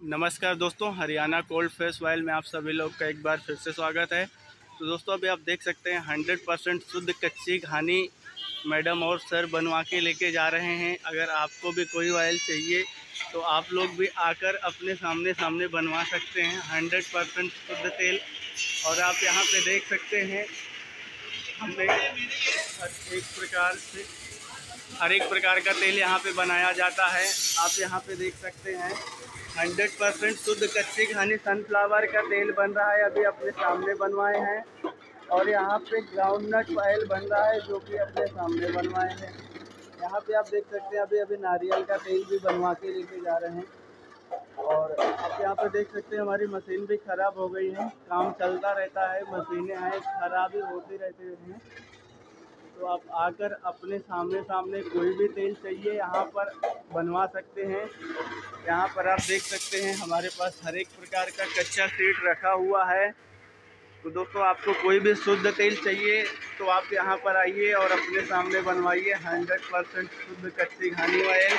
नमस्कार दोस्तों, Haryana cold face oil में आप सभी लोग का एक बार फिर से स्वागत है। तो दोस्तों, अभी आप देख सकते हैं, हंड्रेड परसेंट शुद्ध कच्ची घानी मैडम और सर बनवा के लेके जा रहे हैं। अगर आपको भी कोई ऑयल चाहिए तो आप लोग भी आकर अपने सामने सामने बनवा सकते हैं, हंड्रेड परसेंट शुद्ध तेल। और आप यहाँ पे देख सकते हैं हमने एक प्रकार से हर एक प्रकार का तेल यहाँ पे बनाया जाता है। आप यहाँ पे देख सकते हैं। हंड्रेड परसेंट शुद्ध कच्ची घानी सनफ्लावर का तेल बन रहा है। अभी अपने सामने बनवाए हैं। और यहाँ पे ग्राउंड नट ऑयल बन रहा है, जो कि अपने सामने बनवाए हैं। यहाँ पे आप देख सकते हैं, अभी अभी नारियल का तेल भी बनवा के लेके जा रहे हैं। और आप यहाँ पे देख सकते हैं, हमारी मशीन भी ख़राब हो गई है। काम चलता रहता है, मशीनें हैं, ख़राब ही होते रहते हैं। तो आप आकर अपने सामने सामने कोई भी तेल चाहिए, यहाँ पर बनवा सकते हैं। यहाँ पर आप देख सकते हैं, हमारे पास हर एक प्रकार का कच्चा सीट रखा हुआ है। तो दोस्तों, आपको कोई भी शुद्ध तेल चाहिए तो आप यहाँ पर आइए और अपने सामने बनवाइए। हंड्रेड परसेंट शुद्ध कच्ची घानी ऑयल